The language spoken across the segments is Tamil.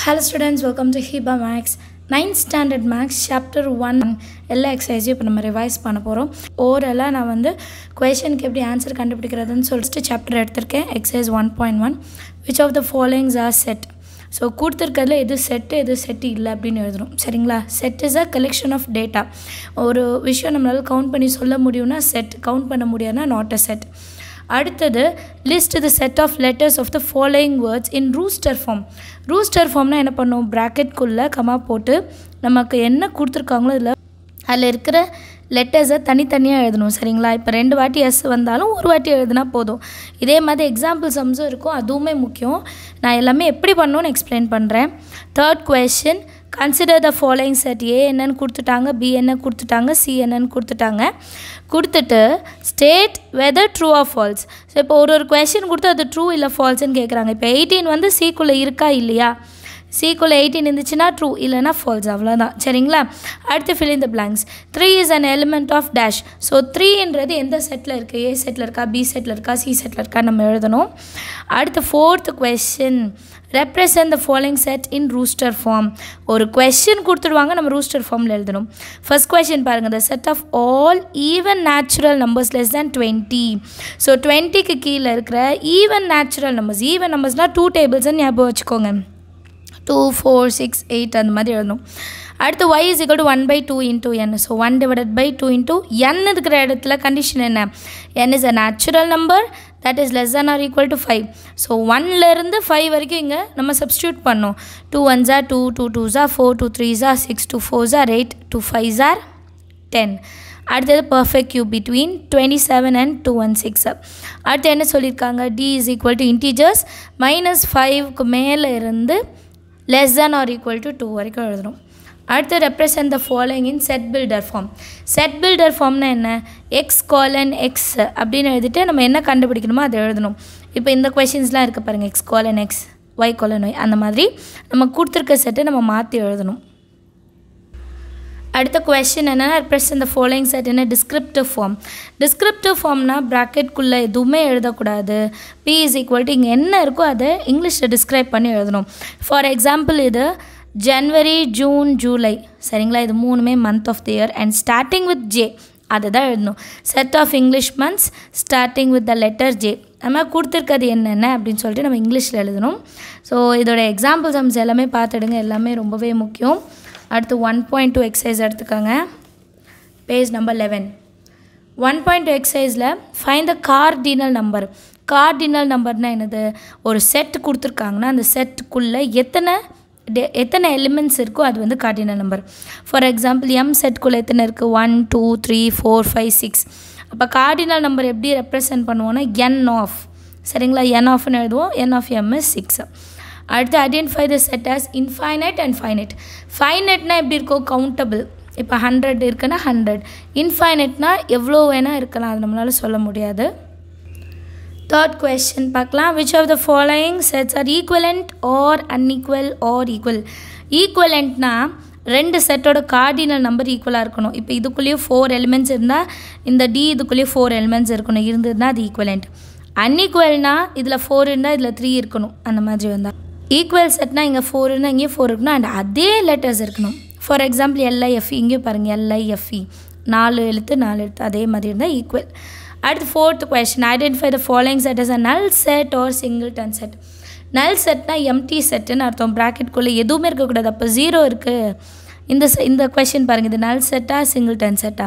Hello students welcome to Hiba maths ninth standard maths chapter one எல்லா எக்ஸசைஸையும் இப்போ நம்ம ரிவைஸ் பண்ண போகிறோம் ஓரலாக நான் வந்து கொஷனுக்கு எப்படி ஆன்சர் கண்டுபிடிக்கிறதுன்னு சொல்லிட்டு சாப்டர் எடுத்திருக்கேன். Exercise one point one which of the followings are set so கொடுத்துருக்கிறதுல எது செட்டு எது செட்டு இல்லை அப்படின்னு எழுதணும் சரிங்களா? Set is a collection of data ஒரு விஷயம் நம்மளால் கவுண்ட் பண்ணி சொல்ல முடியும்னா செட் கவுண்ட் பண்ண முடியாதுன்னா நாட் அ செட் அடுத்தது list the set of letters of the following words in roster form roster ஃபார்ம்னா என்ன பண்ணுவோம் ப்ராக்கெட்குள்ளே கமா போட்டு நமக்கு என்ன கொடுத்துருக்காங்களோ இதில் அதில் இருக்கிற லெட்டர்ஸை தனித்தனியாக எழுதணும் சரிங்களா? இப்போ ரெண்டு வாட்டி எஸ் வந்தாலும் ஒரு வாட்டி எழுதுனா போதும். இதே மாதிரி எக்ஸாம்பிள் சம்ஸும் இருக்கும் அதுவுமே முக்கியம். நான் எல்லாமே எப்படி பண்ணணும்னு எக்ஸ்பிளைன் பண்ணுறேன் third question consider the following set A என்னன்னு கொடுத்துட்டாங்க பி என்ன கொடுத்துட்டாங்க சி என்னன்னு கொடுத்துட்டாங்க. கொடுத்துட்டு state whether true of false so இப்போ ஒரு ஒரு கொஷின் கொடுத்து அது ட்ரூ இல்லை ஃபால்ஸ்ன்னு கேட்குறாங்க இப்போ எயிட்டீன் வந்து சிக்குள்ளே இருக்கா இல்லையா? சிக்குள்ளே எயிட்டீன் இருந்துச்சுன்னா ட்ரூ இல்லைனா ஃபால்ஸ் அவ்வளோதான் சரிங்களா? அடுத்து fill in the blanks three is an element of dash so த்ரீன்றது எந்த செட்டில் இருக்குது ஏ செட்டில் இருக்கா? பி செட்டில் இருக்கா? சி செட்டில் இருக்கா? நம்ம எழுதணும். அடுத்து fourth question represent the following set in roster form ஒரு கொஷின் கொடுத்துடுவாங்க நம்ம ரூஸ்டர் ஃபார்மில் எழுதணும். ஃபர்ஸ்ட் கொஷின் பாருங்கள் the set of all even natural numbers less than twenty so டுவெண்ட்டிக்கு கீழே இருக்கிற ஈவன் நேச்சுரல் நம்பர்ஸ் ஈவன் நம்பர்ஸ்னால் டூ டேபிள்ஸ்ன்னு ஞாபகம் வச்சுக்கோங்க. டூ ஃபோர் சிக்ஸ் எயிட் அந்த மாதிரி எழுதணும். அடுத்து Y is equal to one by two into N so one divided by two into N இருக்கிற இடத்துல கண்டிஷன் என்ன? N is a natural number that is less than or equal to five so ஒன்லேருந்து ஃபைவ் வரைக்கும் இங்கே நம்ம சப்ஸ்டியூட் பண்ணோம் two one are two two two are four two three are six two four are eight two five are ten அடுத்தது perfect you between twenty seven and two one six அடுத்து என்ன சொல்லியிருக்காங்க? T is equal to integers minus ஃபைவ்க்கு மேலே இருந்து less than or equal to two வரைக்கும் எழுதணும். அடுத்து represent the following in set builder form set builder ஃபார்ம்னா என்ன? எக்ஸ் காலன் எக்ஸ் அப்படின்னு எழுதிட்டு நம்ம என்ன கண்டுபிடிக்கணுமோ அதை எழுதணும். இப்போ இந்த கொஷின்ஸ்லாம் இருக்குது பாருங்கள் X colon X Y colon Y அந்த மாதிரி நம்ம கொடுத்துருக்க செட்டை நம்ம மாற்றி எழுதணும். அடுத்த கொஷின் என்னென்னா ரெப்ரசன்ட் த ஃபாலோயிங் செட் என்ன? டிஸ்கிரிப்டிவ் ஃபார்ம் டிஸ்கிரிப்டிவ் ஃபார்ம்னா ப்ராக்கெட்குள்ளே எதுவுமே எழுதக்கூடாது. பி இஸ் ஈக்குவல் டு இங்கே என்ன இருக்கோ அதை இங்கிலீஷில் டிஸ்கிரைப் பண்ணி எழுதணும். ஃபார் எக்ஸாம்பிள் இது ஜனவரி ஜூன் ஜூலை சரிங்களா? இது மூணுமே month of the year and starting with J அதை தான் எழுதணும். Set of English months starting with the letter J நம்ம கொடுத்துருக்கிறது என்னென்ன அப்படின்னு சொல்லிட்டு நம்ம இங்கிலீஷில் எழுதணும். ஸோ இதோட எக்ஸாம்பிள் சம்ஸ் எல்லாமே பார்த்துடுங்க எல்லாமே ரொம்பவே முக்கியம். அடுத்து ஒன் பாயிண்ட் டூ எக்ஸசைஸ் எடுத்துக்கோங்க. Page number eleven one point two எக்ஸசைஸில் find the cardinal number cardinal நம்பர்னால் என்னது? ஒரு செட் கொடுத்துருக்காங்கன்னா அந்த செட்டுக்குள்ளே எத்தனை டே எத்தனை எலிமெண்ட்ஸ் இருக்கோ அது வந்து cardinal number for example M செட்குள்ளே எத்தனை இருக்குது one two three four five six அப்போ கார்டினல் நம்பர் எப்படி ரெப்ரசன்ட் பண்ணுவோன்னா என் ஆஃப் சரிங்களா? என் ஆஃப்னு எழுதுவோம். N of M is six அடுத்து identify the set as infinite and finite ஃபைனைட்னா எப்படி இருக்கும்? கவுண்டபிள் இப்போ ஹண்ட்ரட் இருக்குன்னா ஹண்ட்ரட் இன்ஃபைனைட்னா எவ்வளோ வேணால் இருக்கலாம். அது நம்மளால் சொல்ல முடியாது. தேர்ட் கொஸ்டின் பார்க்கலாம். Which of the following sets are equivalent or unequal or equal ஈக்குவலண்ட்னா ரெண்டு செட்டோட கார்டினல் நம்பர் ஈக்குவலாக இருக்கணும். இப்போ இதுக்குள்ளேயும் ஃபோர் எலிமெண்ட்ஸ் இருந்தால் இந்த டி இதுக்குள்ளேயும் ஃபோர் எலிமெண்ட்ஸ் இருக்கணும். இருந்ததுன்னா அது ஈக்குவலண்ட் அன்இக்குவல்னால் இதில் ஃபோர் இருந்தால் இதில் த்ரீ இருக்கணும். அந்த மாதிரி வந்தால் ஈக்குவல் செட்னா இங்கே ஃபோர் இருந்தால் இங்கேயும் ஃபோர் இருக்கணும். அண்ட் அதே லெட்டர்ஸ் இருக்கணும். ஃபார் எக்ஸாம்பிள் எல்ஐஎஃப்இ இங்கேயும் பாருங்கள் எல்ஐஎஃப்இ நாலு எழுத்து நாலு எழுத்து அதே மாதிரி இருந்தால் ஈக்குவல் அடுத்து fourth question identify the following set is a null set or singleton set null செட்னா empty செட்டுன்னு அர்த்தம். ப்ராக்கெட்குள்ளே எதுவுமே இருக்கக்கூடாது. அப்போ ஜீரோ இருக்குது இந்த இந்த கொஷின் பாருங்கள் இது நல் செட்டா சிங்கிள் டென் செட்டா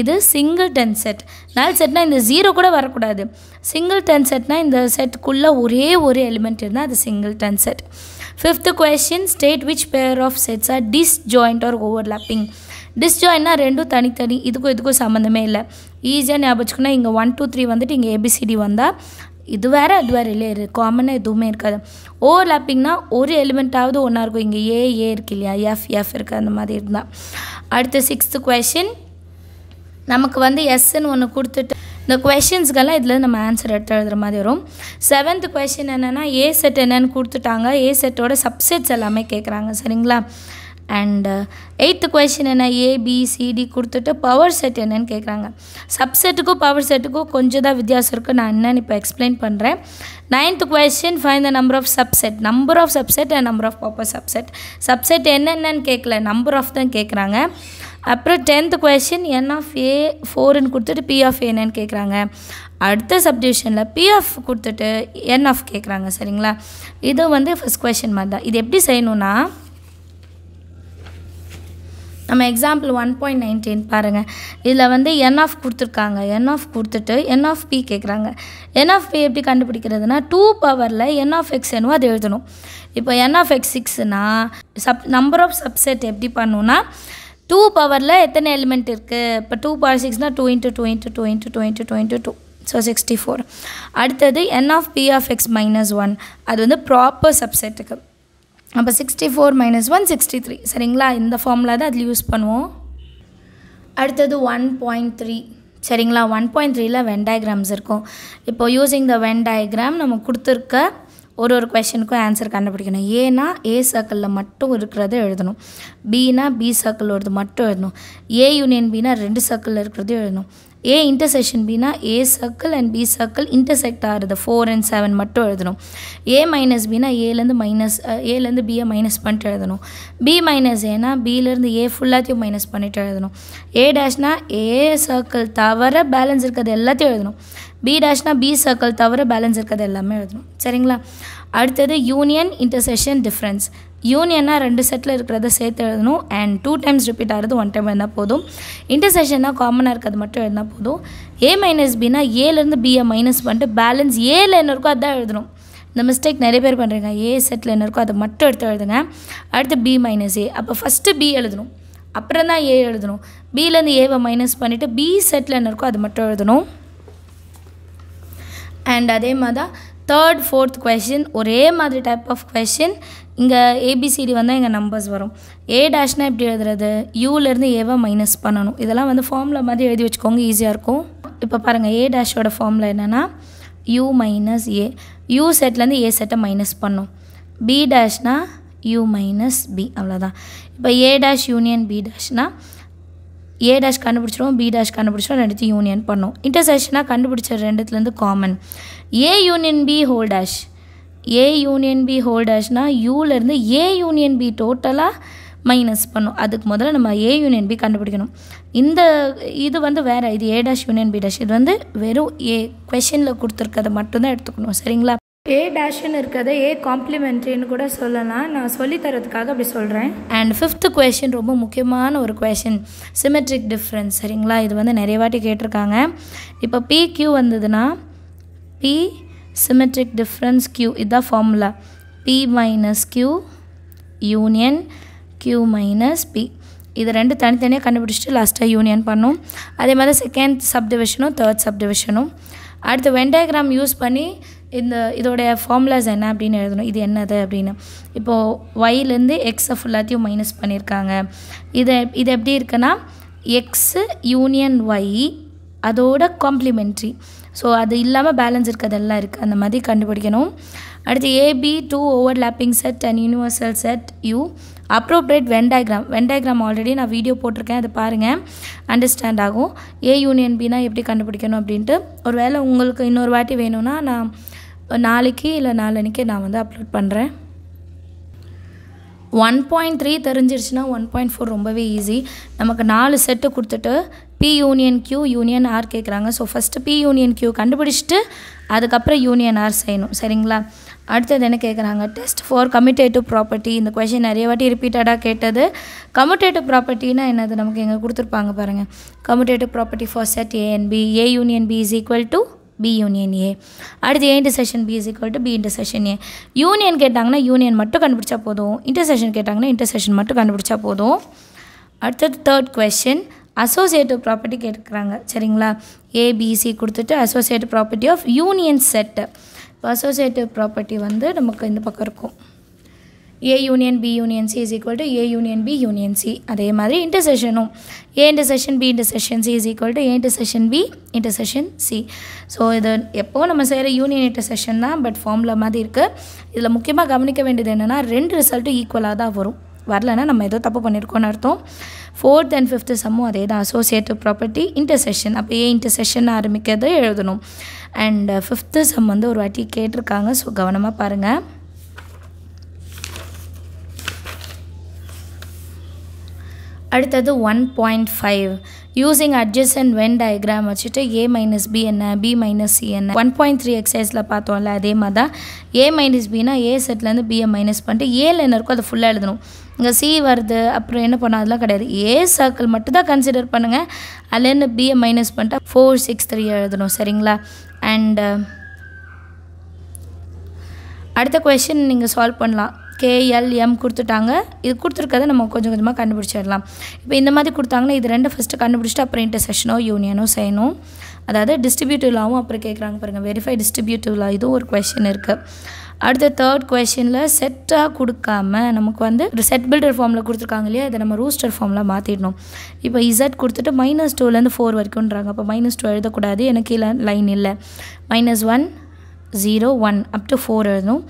இது சிங்கிள் டென் செட் நல் செட்னா இந்த ஜீரோ கூட வரக்கூடாது. சிங்கிள் டென் செட்னா இந்த செட்டுக்குள்ளே ஒரே ஒரு எலிமெண்ட் இருந்தால் அது singleton set fifth question state which pair of sets are disjoint or overlapping டிஸ்ஜாயின்னா ரெண்டும் தனித்தனி இதுக்கும் இதுக்கும் சம்மந்தமே இல்லை. ஈஸியாக ஞாபகம் வச்சுக்கோன்னா இங்கே ஒன் டூ த்ரீ வந்துட்டு இங்கே ஏபிசிடி வந்தால் இது வேறு அது வேறு இல்லை இரு காமனாக எதுவுமே இருக்காது. ஓவர்லாப்பிங்னா ஒரு எலிமெண்ட்டாவது ஒன்றா இருக்கும். இங்கே ஏ ஏ இருக்கு இல்லையா? எஃப் எஃப் இருக்குது அந்த மாதிரி இருந்தால் அடுத்த சிக்ஸ்த்து கொஷின் நமக்கு வந்து எஸ்ன்னு ஒன்று கொடுத்துட்டு இந்த கொஷின்ஸ்க்கெல்லாம் இதில் நம்ம ஆன்சர் எடுத்து எழுதுகிற மாதிரி வரும். செவன்த் கொஷின் என்னென்னா ஏ செட் என்னென்னு கொடுத்துட்டாங்க. ஏ செட்டோட சப்செட்ஸ் எல்லாமே கேட்குறாங்க சரிங்களா? அண்டு எயித்து கொஷின் என்ன? ஏபிசிடி கொடுத்துட்டு பவர் செட் என்னன்னு கேட்குறாங்க சப்செட்டுக்கும் பவர் செட்டுக்கும் கொஞ்சம் தான் வித்தியாசம் இருக்குது நான் என்னன்னு இப்போ எக்ஸ்பிளைன் பண்ணுறேன் ninth question find the number of subset number of subset and number of proper subset subset என்னென்னு கேட்கல நம்பர் ஆஃப் தான் கேட்குறாங்க அப்புறம் tenth question N of A ஃபோர்னு கொடுத்துட்டு பி ஆஃப் என்னன்னு கேட்குறாங்க அடுத்த சப்டிவிஷனில் பி ஆஃப் கொடுத்துட்டு என் ஆஃப் கேட்குறாங்க சரிங்களா? இது வந்து ஃபஸ்ட் கொஷின் மாதிரி தான். இது எப்படி செய்யணும்னா நம்ம எக்ஸாம்பிள் ஒன் பாயிண்ட் நைன்டீன் பாருங்கள் இதில் வந்து என் ஆஃப் கொடுத்துருக்காங்க. என் ஆஃப் கொடுத்துட்டு என் ஆஃப் பி கேட்குறாங்க என் ஆஃப் பி எப்படி கண்டுபிடிக்கிறதுனா டூ பவரில் என் ஆஃப் எக்ஸ் என்னவோ அதை எழுதணும். இப்போ என் ஆஃப் எக்ஸ் சிக்ஸ்னா சப் நம்பர் ஆஃப் சப்செட் எப்படி பண்ணுன்னா டூ பவரில் எத்தனை எலிமெண்ட் இருக்குது இப்போ two power சிக்ஸ்னால் two into two into two into two into two into two so sixty four அடுத்தது N of P of X minus one அது வந்து ப்ராப்பர் சப்செட்டுக்கு அப்போ sixty four minus one sixty three சரிங்களா? இந்த ஃபார்முலா தான் அதில் யூஸ் பண்ணுவோம். அடுத்தது ஒன் பாயிண்ட் த்ரீ சரிங்களா? ஒன் பாயிண்ட் த்ரீல வென் டயக்ராம்ஸ் இருக்கும். இப்போ யூஸிங் த வென் டயக்ராம் நம்ம கொடுத்துருக்க ஒரு ஒரு கொஷனுக்கும் ஆன்சர் கண்டுபிடிக்கணும். ஏன்னா ஏ சர்க்கிளில் மட்டும் இருக்கிறத எழுதணும். பினா பி சர்க்கிள் வருது மட்டும் எழுதணும். ஏ யூனியன் பினா ரெண்டு சர்க்கிளில் இருக்கிறதையும் எழுதணும். A intersection Bina A circle and B circle intersect ஆகிறது. ஃபோர் அண்ட் செவன் மட்டும் எழுதணும். ஏ மைனஸ் பினா ஏலேருந்து மைனஸ் ஏலேருந்து பியை மைனஸ் பண்ணிட்டு எழுதணும். பி மைனஸ் ஏன்னா பிலேருந்து ஏ ஃபுல்லாத்தையும் மைனஸ் பண்ணிட்டு எழுதணும். ஏ டேஷ்னா ஏ சர்க்கிள் தவிர பேலன்ஸ் இருக்கிறது எல்லாத்தையும் எழுதணும். பி டேஷ்னா பி சர்க்கிள் தவிர பேலன்ஸ் இருக்கிறது எல்லாமே எழுதணும். சரிங்களா? அடுத்தது யூனியன் இன்டர்செக்ஷன் டிஃப்ரென்ஸ் யூனியன்னா ரெண்டு செட்டில் இருக்கிறத சேர்த்து எழுதணும் அண்ட் டூ டைம்ஸ் ரிப்பீட் ஆகிறது ஒன் டைம் எழுந்தால் போதும். இன்டர்செக்ஷன்னா காமனாக இருக்கிறது மட்டும் எழுதினா போதும். ஏ மைனஸ் பினா ஏலேருந்து பியை மைனஸ் பண்ணிட்டு பேலன்ஸ் ஏல என்ன இருக்கோ அதான் எழுதணும். இந்த மிஸ்டேக் நிறைய பேர் பண்ணுறீங்க ஏ செட்டில் என்ன இருக்கோ அதை மட்டும் எடுத்து எழுதுங்க. அடுத்து பி மைனஸ் ஏ அப்போ ஃபஸ்ட்டு பி எழுதணும். அப்புறம் தான் ஏ எழுதணும். பிலேருந்து ஏவை மைனஸ் பண்ணிவிட்டு பி செட்டில் என்ன இருக்கோ அது மட்டும் எழுதணும். அண்ட் அதே மாதிரி தான் தேர்ட் ஃபோர்த் கொஷின் ஒரே மாதிரி டைப் ஆஃப் கொஷின் இங்கே ஏபிசிடி வந்தால் எங்கள் நம்பர்ஸ் வரும். ஏ டேஷ்னால் எப்படி எழுதுறது? யூலேருந்து ஏவை மைனஸ் பண்ணணும். இதெல்லாம் வந்து ஃபார்மில் மாதிரி எழுதி வச்சுக்கோங்க ஈஸியாக இருக்கும். இப்போ பாருங்கள் ஏ டேஷோட ஃபார்மில் என்னென்னா யூ மைனஸ் ஏ யூ செட்லேருந்து ஏ செட்டை மைனஸ் பண்ணும். பி டேஷ்னா யூ மைனஸ் பி அவ்வளோதான் இப்போ ஏ டேஷ் யூனியன் பி டேஷ்னா ஏ டேஷ் கண்டுபிடிச்சிரும் பி டேஷ் கண்டுபிடிச்சிரும் ரெண்டுத்தையும் யூனியன் பண்ணும். இன்டர்செக்ஷனாக கண்டுபிடிச்ச ரெண்டுத்துலேருந்து common A union B whole dash A union B whole டேஷ்னால் யூலேருந்து ஏ யூனியன் பி டோட்டலாக மைனஸ் பண்ணும். அதுக்கு முதல்ல நம்ம ஏ யூனியன் பி கண்டுபிடிக்கணும். இந்த இது வந்து வேறு இது A dash union B dash இது வந்து வெறும் ஏ கொஷனில் கொடுத்துருக்கதை மட்டும்தான் எடுத்துக்கணும். சரிங்களா? ஏ டேஷ்னு இருக்கிறத ஏ காம்ப்ளிமெண்ட்ரின்னு கூட சொல்லலாம். நான் சொல்லித்தரதுக்காக அப்படி சொல்கிறேன் அண்ட் ஃபிஃப்த்து கொஷின் ரொம்ப முக்கியமான ஒரு கொஷின் சிமெட்ரிக் டிஃப்ரென்ஸ் சரிங்களா? இது வந்து நிறைய வாட்டி கேட்டிருக்காங்க. இப்போ பி கியூ வந்ததுன்னா பி சிமெட்ரிக் difference q இதுதான் formula P minus q union q minus P இது ரெண்டு தனித்தனியாக கண்டுபிடிச்சிட்டு லாஸ்ட்டாக யூனியன் பண்ணும். அதே மாதிரி செகண்ட் சப்டிவிஷனும் தேர்ட் சப்டிவிஷனும் அடுத்து வென்டயக்ராம் யூஸ் பண்ணி இந்த இதோடைய ஃபார்முலாஸ் என்ன அப்படின்னு எழுதணும். இது என்னது அப்படின்னு. இப்போது ஒய்லேருந்து எக்ஸை ஃபுல்லாத்தையும் மைனஸ் பண்ணியிருக்காங்க. இது இது எப்படி இருக்குன்னா எக்ஸு யூனியன் ஒய் அதோட காம்ப்ளிமெண்ட்ரி ஸோ அது இல்லாமல் பேலன்ஸ் இருக்கிறதெல்லாம் இருக்குது அந்த மாதிரி கண்டுபிடிக்கணும். அடுத்து A B two overlapping set and universal set U appropriate Venn diagram already நான் வீடியோ போட்டிருக்கேன். அதை பாருங்கள் அண்டர்ஸ்டாண்ட் ஆகும். ஏ யூனியன் பினா எப்படி கண்டுபிடிக்கணும் அப்படின்ட்டு. ஒரு வேளை உங்களுக்கு இன்னொரு வாட்டி வேணும்னா நான் நாளைக்கு இல்லை நாளன்னைக்கு நான் வந்து அப்லோட் பண்ணுறேன் ஒன் பாயிண்ட் த்ரீ தெரிஞ்சிருச்சுன்னா ஒன் பாயிண்ட் ஃபோர் ரொம்பவே ஈஸி நமக்கு நாலு செட்டு கொடுத்துட்டு P union Q union R கேட்குறாங்க so first P union Q கண்டுபிடிச்சிட்டு அதுக்கப்புறம் யூனியன் ஆர் செய்யணும். சரிங்களா? அடுத்தது என்ன கேட்குறாங்க டெஸ்ட் ஃபார் கமிட்டேட்டிவ் ப்ராப்பர்ட்டி இந்த கொஷின் நிறைய வாட்டி ரிப்பீட்டடாக கேட்டது. கமிட்டேட்டிவ் ப்ராப்பர்ட்டினா என்னது? நமக்கு எங்கே கொடுத்துருப்பாங்க பாருங்கள் commutative property for set A and B A union B is equal to B union A அடுத்து A intersection B is equal to B intersection A union கேட்டாங்கன்னா யூனியன் மட்டும் கண்டுபிடிச்சா போதும். இன்டர்செஷன் கேட்டாங்கன்னா இன்டர்செஷன் மட்டும் கண்டுபிடிச்சா போதும். அடுத்தது தேர்ட் கொஷின் அசோசியேட்டிவ் ப்ராப்பர்ட்டி கேட்குறாங்க சரிங்களா? ஏபிசி கொடுத்துட்டு associative property of union set இப்போ அசோசியேட்டிவ் ப்ராப்பர்ட்டி வந்து நமக்கு இந்த பக்கம் இருக்கும். A union B union C is equal to A union B union C அதே மாதிரி இன்டர்செஷனும் A intersection B intersection C is equal to A intersection B intersection C so இது எப்போது நம்ம செய்கிற யூனியன் இன்டர்செஷன் தான் பட் ஃபார்மில் மாதிரி இருக்குது இதில் முக்கியமாக கவனிக்க வேண்டியது என்னென்னா ரெண்டு ரிசல்ட்டும் ஈக்குவலாக தான் வரும். வரலன்னா நம்ம ஏதோ தப்பு பண்ணியிருக்கோம்னு அர்த்தம். ஃபோர்த் அண்ட் ஃபிஃப்த்து சம்மும் அதே தான் அசோசியேட்டிவ் ப்ராப்பர்ட்டி இன்டர்செஷன் அப்போ ஏ இன்டர்செஷன் ஆரம்பிக்கிறது எழுதணும். அண்ட் ஃபிஃப்த்து சம் வந்து ஒரு வாட்டி கேட்டிருக்காங்க ஸோ கவனமாக பாருங்கள் அடுத்தது one point five using adjust Venn diagram வச்சுட்டு ஏ மைனஸ் பி என்ன? பி மைனஸ் சி என்ன? ஒன் பாயிண்ட் த்ரீ எக்ஸசைஸில் பார்த்தோம்ல அதே மாதிரி தான் ஏ மைனஸ் பினா ஏ செட்லேருந்து பிஏ மைனஸ் பண்ணிட்டு ஏல என்ன இருக்கோ அதை ஃபுல்லாக எழுதணும். இங்கே சி வருது அப்புறம் என்ன பண்ணோம்? அதெல்லாம் கிடையாது. ஏ சர்க்கிள் மட்டும் தான் கன்சிடர் பண்ணுங்கள் அதுலேருந்து பிஏ மைனஸ் பண்ணிட்டா ஃபோர் சிக்ஸ் த்ரீ எழுதணும். சரிங்களா? அண்டு அடுத்த கொஷின் நீங்கள் சால்வ் பண்ணலாம். கேஎல்எம் கொடுத்துட்டாங்க. இது கொடுத்துருக்கதை நம்ம கொஞ்சம் கொஞ்சமாக கண்டுபிடிச்சிடலாம். இப்போ இந்த மாதிரி கொடுத்தாங்கன்னா இது ரெண்டு ஃபஸ்ட்டு கண்டுபிடிச்சிட்டு அப்புறம் இன்டர்செஷனோ யூனியனோ செய்யணும் அதாவது டிஸ்ட்ரிபியூட்டிவ்லாவும் அப்புறம் கேட்குறாங்க பாருங்கள் வெரிஃபை டிஸ்ட்ரிபியூட்டிவ்லா இதுவும் ஒரு கொஷின் இருக்குது அடுத்த தேர்ட் கொஷனில் செட்டாக கொடுக்காம நமக்கு வந்து ஒரு செட் பில்டர் ஃபார்மில் கொடுத்துருக்காங்க இல்லையா? இதை நம்ம ரூஸ்டர் ஃபார்மில் மாற்றிடணும் இப்போ இசட் கொடுத்துட்டு மைனஸ் டூலேருந்து ஃபோர் வரைக்கும்ன்றாங்க. அப்போ மைனஸ் டூ எழுதக்கூடாது. எனக்கு கீழே லைன் இல்லை. Minus one zero one up to four எழுதணும்.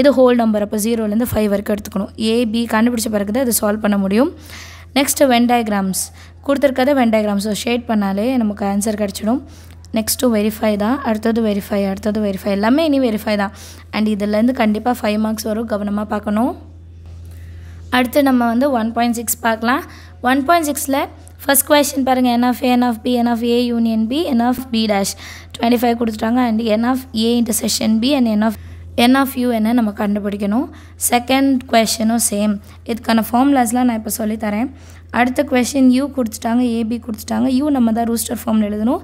இது ஹோல் நம்பர் அப்போ ஜீரோலேருந்து ஃபைவ் வரைக்கும் எடுத்துக்கணும். ஏபி கண்டுபிடிச்ச பிறகு தான் அது சால்வ் பண்ண முடியும். நெக்ஸ்ட்டு வென் டயக்ராம்ஸ் கொடுத்துருக்கதை வென் டயக்ராம்ஸ் ஸோ ஷேட் பண்ணாலே நமக்கு ஆன்சர் கிடச்சிடும். நெக்ஸ்ட்டு வெரிஃபை தான். அடுத்தது வெரிஃபை அடுத்தது வெரிஃபை எல்லாமே இனி வெரிஃபை தான். அண்ட் இதுலேருந்து கண்டிப்பாக ஃபைவ் மார்க்ஸ் வரும். கவனமாக பார்க்கணும். அடுத்து நம்ம வந்து ஒன் பாயிண்ட் சிக்ஸ் பார்க்கலாம். ஒன் பாயிண்ட் சிக்ஸில் ஃபஸ்ட் கொஷின் பாருங்கள் N of N of B N of A union B N of B dash twenty five கொடுத்துட்டாங்க and N of A intersection B and N of N of U என்ன நம்ம கண்டுபிடிக்கணும்? செகண்ட் கொஷனும் சேம் இதுக்கான ஃபார்முலாஸ்லாம் நான் இப்போ சொல்லித்தரேன் அடுத்த கொஷின் யூ கொடுத்துட்டாங்க ஏபி கொடுத்துட்டாங்க. யூ நம்ம தான் ரூஸ்டர் ஃபார்மில் எழுதணும்.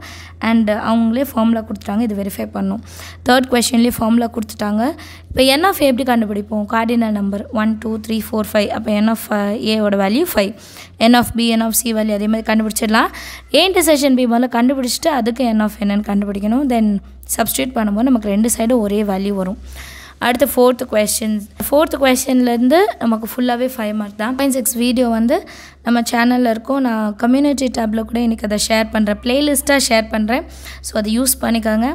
அண்ட் அவங்களே ஃபார்முலா கொடுத்துட்டாங்க இது வெரிஃபை பண்ணணும். தேர்ட் கொஷின்லேயே ஃபார்முலா கொடுத்துட்டாங்க. இப்போ என் ஆஃப் எப்படி கண்டுபிடிப்போம்? Cardinal number one two three four five அப்போ என் ஆஃப் ஏவோட value five N of B N of C value அதே மாதிரி கண்டுபிடிச்சிடலாம். ஏ இன்டர்செஷன் பி முதல்ல கண்டுபிடிச்சிட்டு அதுக்கு என் ஆஃப் என்னன்னு கண்டுபிடிக்கணும். தென் சப்ஸ்டியூட் பண்ணும்போது நமக்கு ரெண்டு சைடும் ஒரே வேல்யூ வரும். அடுத்து ஃபோர்த்து கொஷின் ஃபோர்த்து கொஷின்லேருந்து நமக்கு ஃபுல்லாகவே ஃபைவ் மார்க் தான். பாயிண்ட் சிக்ஸ் வீடியோ வந்து நம்ம சேனலில் இருக்கும். நான் கம்யூனிட்டி டேப்பில் கூட இன்றைக்கி அதை ஷேர் பண்ணுறேன் ப்ளேலிஸ்ட்டாக ஷேர் பண்ணுறேன் ஸோ அதை யூஸ் பண்ணிக்கோங்க.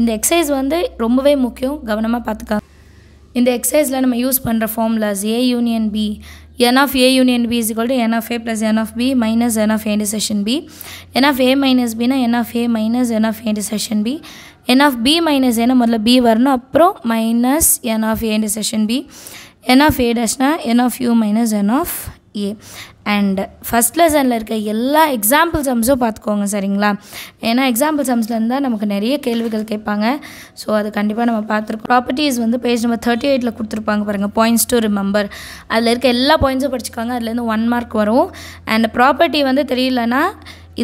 இந்த எக்ஸசைஸ் வந்து ரொம்பவே முக்கியம். கவனமாக பார்த்துக்கோங்க. இந்த எக்ஸசைஸில் நம்ம யூஸ் பண்ணுற formulas A union B N of A union B is equal to n of a plus n of b minus n of a intersection b. N of minus minus b னா n of a minus n of a N of B minus ஏன்னா முதல்ல பி வரணும். அப்புறம் minus N of A section B N of A டேஷ்னா N of U minus N of A and and first லெசனில் இருக்க எல்லா எக்ஸாம்பிள் சம்ஸும் பார்த்துக்கோங்க சரிங்களா? ஏன்னா எக்ஸாம்பிள் சம்ஸ்லேருந்து தான் நமக்கு நிறைய கேள்விகள் கேட்பாங்க. ஸோ அது கண்டிப்பாக நம்ம பார்த்துருக்கோம். ப்ராப்பர்ட்டிஸ் வந்து பேஜ் நம்பர் தேர்ட்டி எயிட்டில் கொடுத்துருப்பாங்க பாருங்கள் பாயிண்ட்ஸ் டு ரிமெம்பர் அதில் இருக்க எல்லா பாயிண்ட்ஸும் படிச்சுக்காங்க அதுலேருந்து ஒன் மார்க் வரும். அண்ட் ப்ராப்பர்ட்டி வந்து தெரியலனா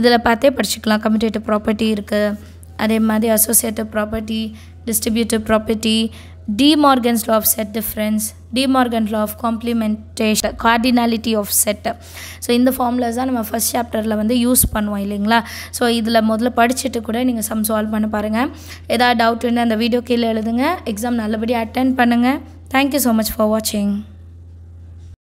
இதில் பார்த்தே படிச்சுக்கலாம். கம்யூட்டேட்டிவ் ப்ராப்பர்ட்டி இருக்குது அதே மாதிரி associative property distributive property De Morgan's law of set difference De Morgan law of complementation cardinality of set so இந்த ஃபார்முலாஸ் தான் நம்ம ஃபஸ்ட் சாப்டரில் வந்து யூஸ் பண்ணுவோம் இல்லைங்களா? ஸோ இதில் முதல்ல படிச்சுட்டு கூட நீங்கள் சம் சால்வ் பண்ண பாருங்கள் ஏதாவது டவுட் இருந்தால் அந்த வீடியோ கீழே எழுதுங்க. எக்ஸாம் நல்லபடியாக அட்டன் பண்ணுங்கள் தேங்க்யூ ஸோ மச் ஃபார் வாட்சிங்